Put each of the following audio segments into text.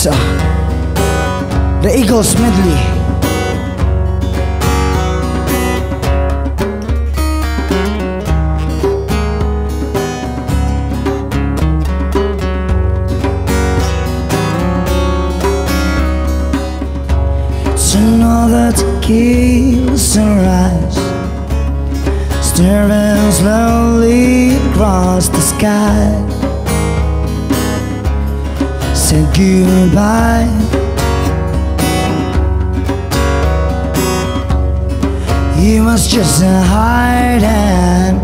It's uh, the Eagles medley. It's another tequila sunrise Staring slowly across the sky Said goodbye. He was just a hard hand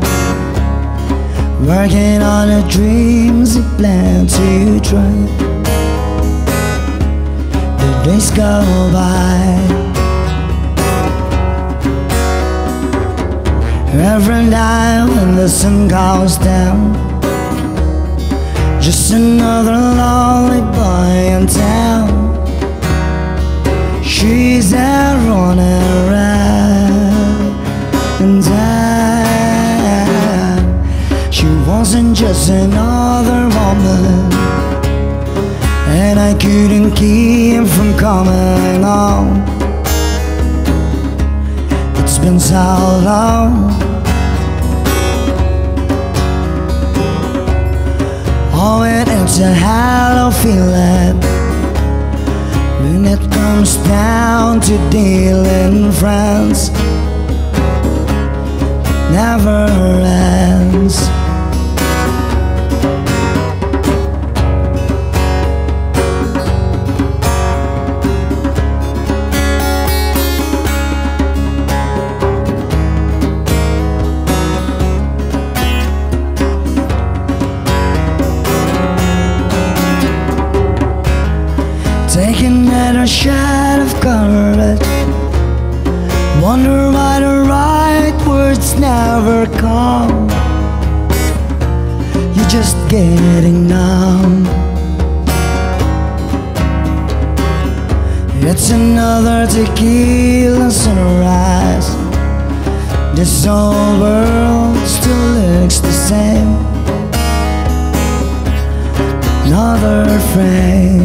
Working on the dreams he planned to try. The days go by. Every night when the sun goes down Just another lonely boy in town. She's out running around in town She wasn't just another woman. And I couldn't keep from coming on It's been so long it's a hollow feeling When it comes down to dealing friends Never ends Taking another shot of courage Wonder why the right words never come. You're just getting numb. It's another tequila sunrise. This old world still looks the same. Another frame